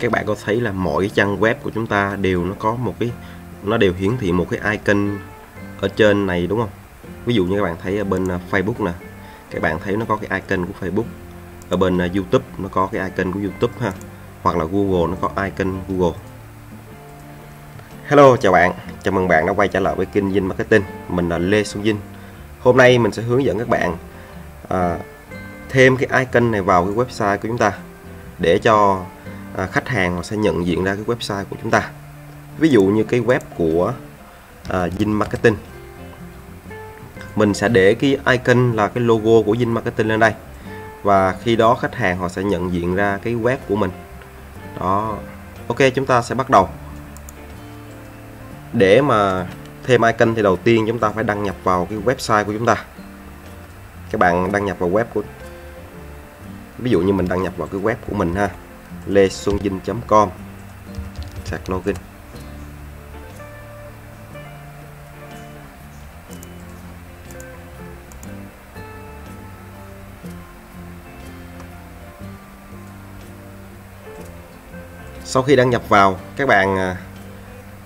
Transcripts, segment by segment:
các bạn có thấy là mỗi cái trang web của chúng ta đều nó có một cái nó đều hiển thị một cái icon ở trên này đúng không? Ví dụ như các bạn thấy ở bên à, Facebook nè các bạn thấy nó có cái icon của Facebook. Ở bên à, YouTube nó có cái icon của YouTube ha hoặc là Google nó có icon Google. Hello chào bạn. Chào mừng bạn đã quay trở lại với kênh Vinh Marketing. Mình là Lê Xuân Vinh hôm nay mình sẽ hướng dẫn các bạn à, thêm cái icon này vào cái website của chúng ta để cho à, khách hàng họ sẽ nhận diện ra cái website của chúng ta. Ví dụ như cái web của à, Marketing. Mình sẽ để cái icon là cái logo của Dinh Marketing lên đây. Và khi đó khách hàng họ sẽ nhận diện ra cái web của mình. Đó. Ok chúng ta sẽ bắt đầu. Để mà thêm icon thì đầu tiên chúng ta phải đăng nhập vào cái website của chúng ta. Các bạn đăng nhập vào web của ví dụ như mình đăng nhập vào cái web của mình ha lê xuân dinh.com, sạc login. Sau khi đăng nhập vào các bạn à,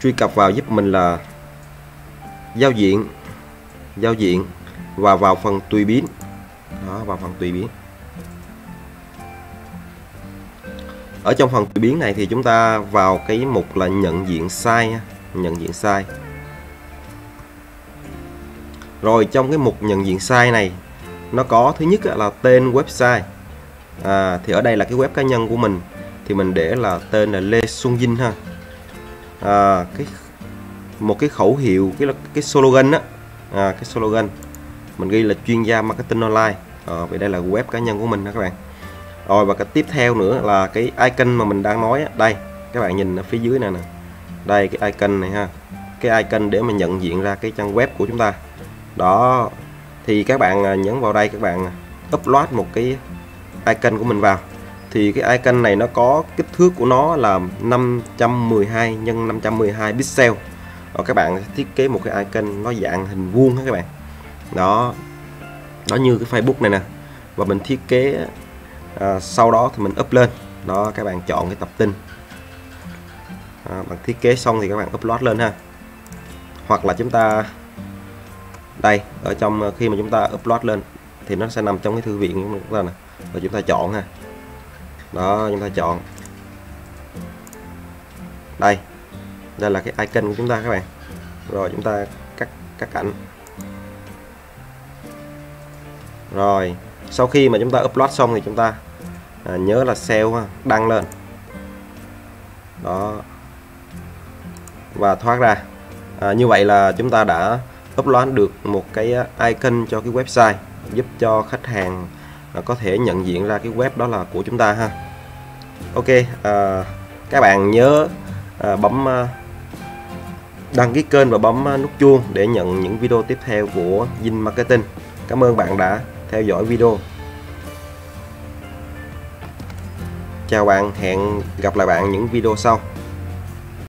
truy cập vào giúp mình là giao diện giao diện và vào phần tùy biến. Đó vào phần tùy biến. Ở trong phần tùy biến này thì chúng ta vào cái mục là nhận diện sai nhận diện sai. Rồi trong cái mục nhận diện sai này nó có thứ nhất là tên website. À, thì ở đây là cái web cá nhân của mình thì mình để là tên là Lê Xuân Dinh ha. À, cái một cái khẩu hiệu cái cái slogan á. À, cái slogan. Mình ghi là chuyên gia marketing online. Ờ, à, vậy đây là web cá nhân của mình đó các bạn rồi, và cái tiếp theo nữa là cái icon mà mình đang nói đây, các bạn nhìn ở phía dưới này nè. Đây, cái icon này ha. Cái icon để mà nhận diện ra cái trang web của chúng ta. Đó, thì các bạn à, nhấn vào đây các bạn à, upload một cái icon của mình vào. Thì cái icon này nó có kích thước của nó là 512 x 512 pixel. Và các bạn thiết kế một cái icon nó dạng hình vuông các bạn. Đó đó như cái Facebook này nè. Và mình thiết kế à, sau đó thì mình up lên. Đó các bạn chọn cái tập tin. À, bằng thiết kế xong thì các bạn upload lên ha. Hoặc là chúng ta đây ở trong ờ, khi mà chúng ta upload lên thì nó sẽ nằm trong cái thư viện của chúng ta nè. Và chúng ta chọn ha. Đó chúng ta chọn. Đây đây là cái icon của chúng ta các bạn. Rồi chúng ta cắt cắt cảnh rồi sau khi mà chúng ta upload xong thì chúng ta à, nhớ là save đăng lên. Đó. Và thoát ra. À, như vậy là chúng ta đã upload được một cái à, icon cho cái website giúp cho khách hàng à, có thể nhận diện ra cái web đó là của chúng ta ha. Ok à, các bạn nhớ à, bấm à, đăng ký kênh và bấm à, nút chuông để nhận những video tiếp theo của Dinh Marketing. Cảm ơn bạn đã theo dõi video. Chào bạn hẹn gặp lại bạn những video sau.